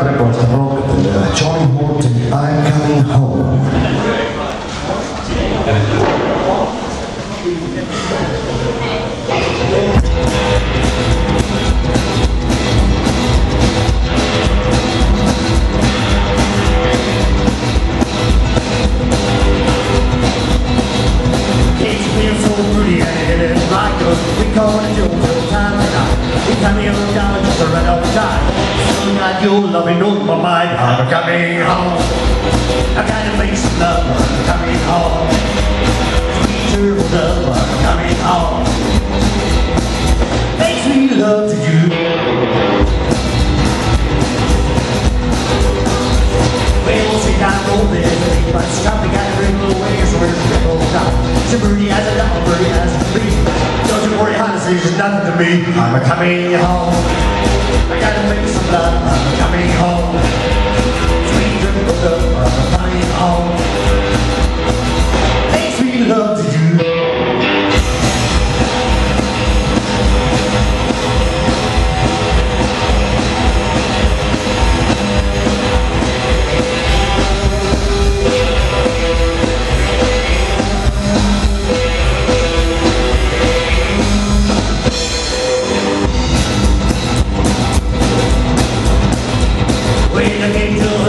preposta rock del Johnny I'm Coming Home. It's been so pretty and it is like. We call it your time and night. We come here down just right on time. Still got your loving on my mind. I'm coming home. I gotta make some love. I'm coming home. Sweet turtle dove. I'm coming home. Make sweet love to you. Well, see, I know this, but stop, we gotta bring a ways where it's been old time. Birdie has a birdie has a tree. Don't you worry, honey, it's nothing I'm coming home. I gotta make some love. I'm coming home.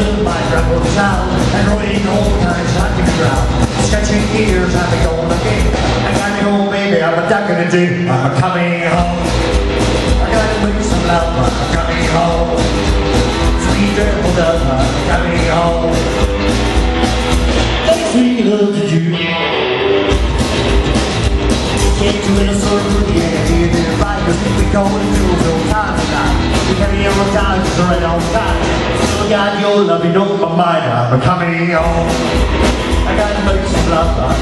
To my rebel town And rolling times not to be drowned Sketching gears, I'm going again I got me baby, I'm a duck in the deep I'm coming home I gotta make some love, I'm coming home Sweet triple dove, I'm coming home sweet love to you Came to Minnesota the end, here to ride Cause we going to have here on time, it's right on time Still got your you know my mind I'm coming home I gotta make some love,